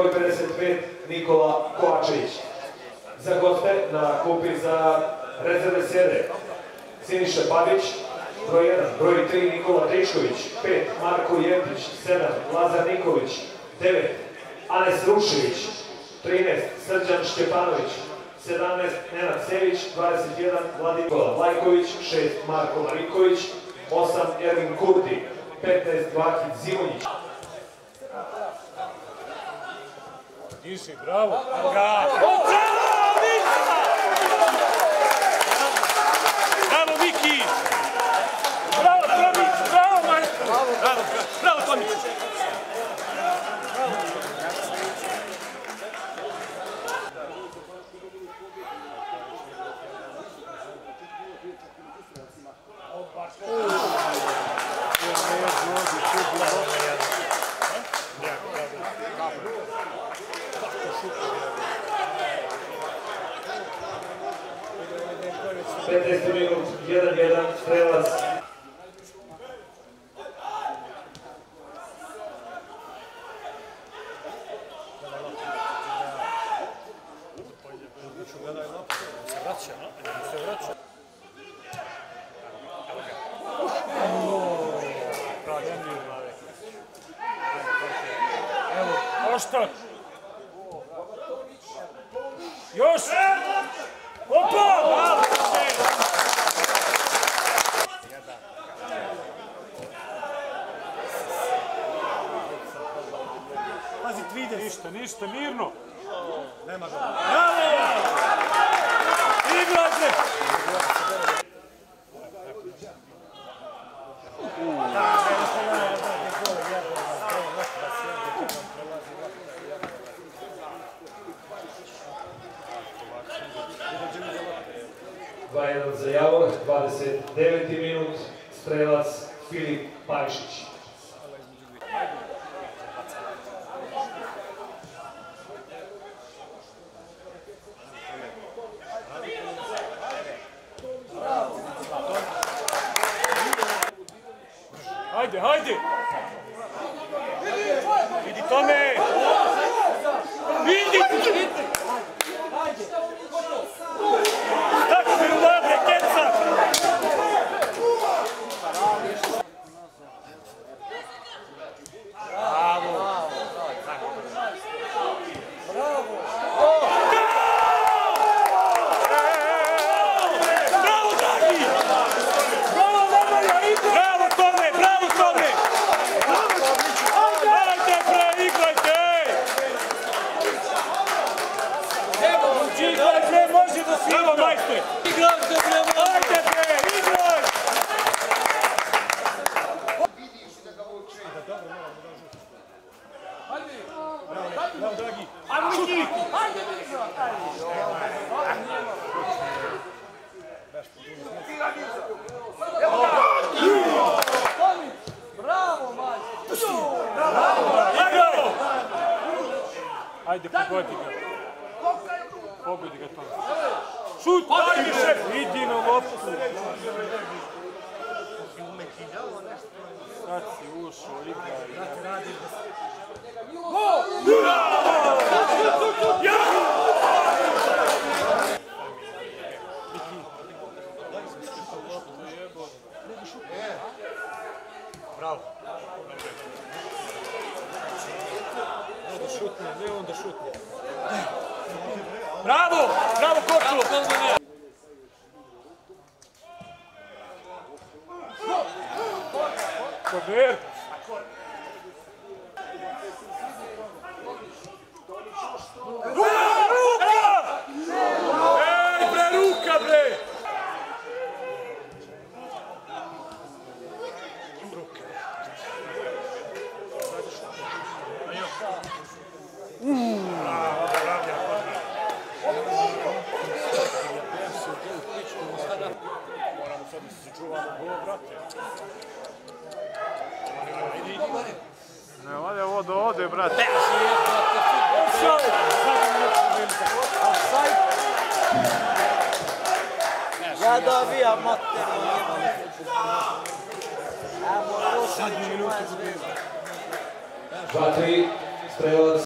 broj 55 Nikola Kovačević. Za goste na kupi za rezerve sjede Siniša Pavić, broj 1, broj 3 Nikola Tričković, 5 Marko Jevdić, 7 Lazar Nikolić, 9 Anes Rušević, 13 Srđan Šćepanović, 17 Nenad Sević, 21 Vladimir Vlajković, 6 Marko Mariković, 8 Ervin Kurti, 15 Vakit Zimonjić. Diši, bravo. Bravo, Bravo, 15. minut, 1-1, strelac. Evo, oštar! Još! Opa! Bravo! Pazi, vide. Ništa, ništa, mirno. Nema ga. Bravo! Igrajte! Dva jedan za Javor, 29. minut, strelac Filip Pajšić. Hajde, hajde! Vidi tome! Igraj! Ajde, pogodi ga. Pogodi ga to. Šut, ajde, šef! Idi na loptu. Sad si ušao, igraj. Bravo. Onda šutne, ne onda šutne. Bravo! Bravo, colocando o goleiro. Goleiro. do Emirados. Nada havia moto. Amoroso. Bate, estrela.